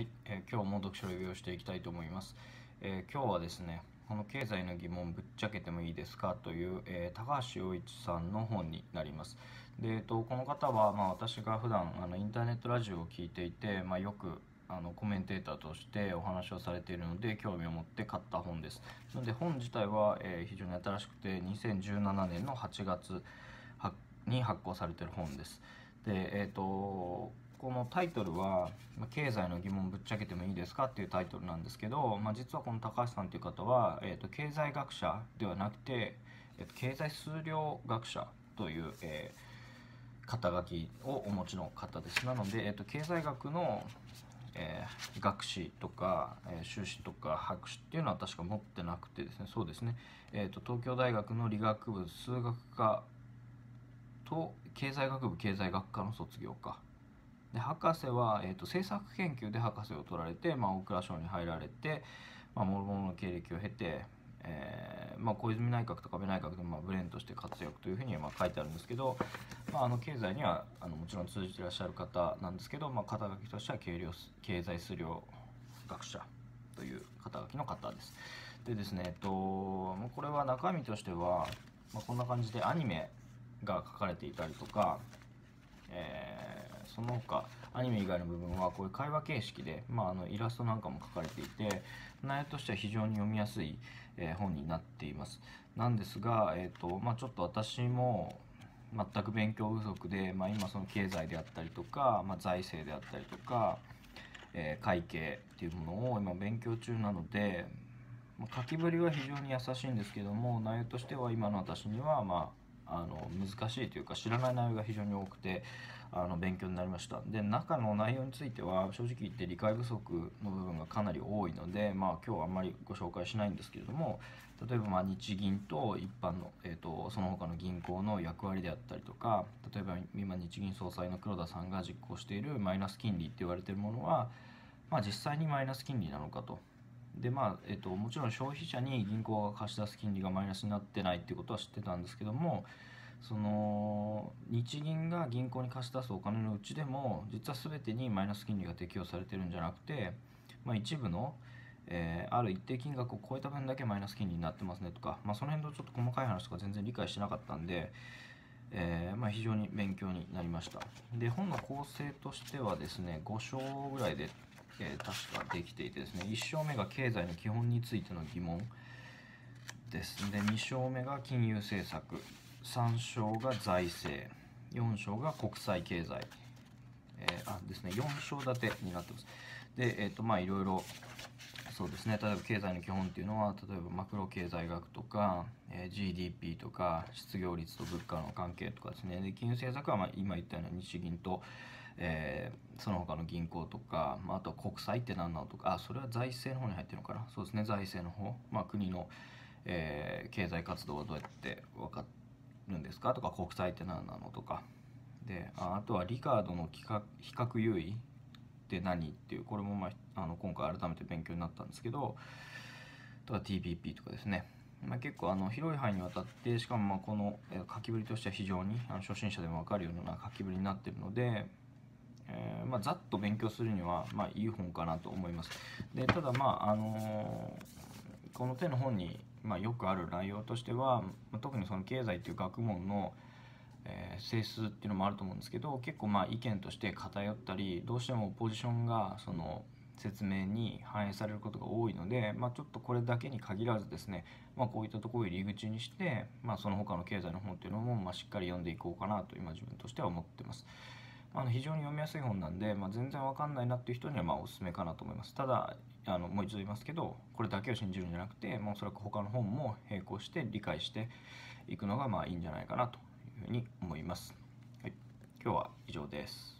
はい、えー今日も読書レビューをしていきたいと思います、えー今日はですねこの経済の疑問ぶっちゃけてもいいですか？という、えー高橋洋一さんの本になります。で、えーとこの方は、まあ、私が普段あのインターネットラジオを聞いていて、まあ、よくあのコメンテーターとしてお話をされているので興味を持って買った本です。なので本自体は、えー非常に新しくて2017年の8月に発行されている本です。でえっ、とこのタイトルは「経済の疑問ぶっちゃけてもいいですか?」っていうタイトルなんですけど、まあ、実はこの高橋さんという方は、えー、と経済学者ではなくて、えーと経済数量学者という、えー肩書きをお持ちの方です。なので、えー、と経済学の、えー学士とか、えー修士とか博士っていうのは確か持ってなくてですね。そうですね、えー、と東京大学の理学部数学科と経済学部経済学科の卒業か。で博士は、えー、と政策研究で博士を取られて、まあ、大蔵省に入られて、まあ、諸々の経歴を経て、えーまあ、小泉内閣とか安倍内閣で、まあ、ブレーンとして活躍というふうに、まあ、書いてあるんですけど、まあ、あの経済にはあのもちろん通じてらっしゃる方なんですけど、まあ、肩書きとしては経量経済数量学者という肩書きの方です。でですね、えっと、これは中身としては、まあ、こんな感じでアニメが書かれていたりとか、えーその他アニメ以外の部分はこういう会話形式で、まあ、あのイラストなんかも書かれていて内容としては非常に読みやすい、えー本になっています。なんですが、えーとまあ、ちょっと私も全く勉強不足で、まあ、今その経済であったりとか、まあ、財政であったりとか、えー会計っていうものを今勉強中なので、まあ書きぶりは非常に優しいんですけども内容としては今の私にはまああの難しいというか知らない内容が非常に多くてあの勉強になりました。で中の内容については正直言って理解不足の部分がかなり多いのでまあ今日はあんまりご紹介しないんですけれども例えばま日銀と一般の、えー、とその他の銀行の役割であったりとか例えば今日銀総裁の黒田さんが実行しているマイナス金利って言われてるものは、まあ、実際にマイナス金利なのかと。でまあえっと、もちろん消費者に銀行が貸し出す金利がマイナスになってないっていうことは知ってたんですけどもその日銀が銀行に貸し出すお金のうちでも実は全てにマイナス金利が適用されてるんじゃなくて、まあ、一部の、えーある一定金額を超えた分だけマイナス金利になってますねとか、まあ、その辺のちょっと細かい話とか全然理解してなかったんで、えーまあ、非常に勉強になりました。で本の構成としてはですね5章ぐらいで、え確かできていてですね。1章目が経済の基本についての疑問ですで2章目が金融政策。3章が財政。4章が国際経済、えーあですね。4章立てになってます。でえっ、とまあいろいろそうですね。例えば経済の基本っていうのは例えばマクロ経済学とか、えー GDP とか失業率と物価の関係とかですね。で金融政策はま今言ったような日銀と、えーその他の銀行とか、まあ、あとは国債って何なのとかあそれは財政の方に入ってるのかな？そうですね財政の方、まあ、国の、えー経済活動はどうやって分かるんですか？とか国債って何なのとか。でああとはリカードの比較比較優位って何？っていうこれも、まあ、あの今回改めて勉強になったんですけどとは TPP とかですね、まあ、結構あの広い範囲にわたってしかもまあこの書きぶりとしては非常にあの初心者でも分かるような書きぶりになってるので、えーまあ、ざっと勉強するには、まあ、いい本かなと思いますでただまああのーこの手の本に、まあ、よくある内容としては、ま特にその経済っていう学問の、えー性質っていうのもあると思うんですけど結構まあ意見として偏ったりどうしてもポジションがその説明に反映されることが多いので、まあ、ちょっとこれだけに限らずですね、まあ、こういったところを入り口にして、まあ、その他の経済の本っていうのもまあしっかり読んでいこうかなと今自分としては思ってます。あの非常に読みやすい本なんで、まあ、全然わかんないなっていう人にはまあおすすめかなと思います。ただあのもう一度言いますけどこれだけを信じるんじゃなくて、まあ、おそらく他の本も並行して理解していくのがまあいいんじゃないかなというふうに思います、はい、今日は以上です。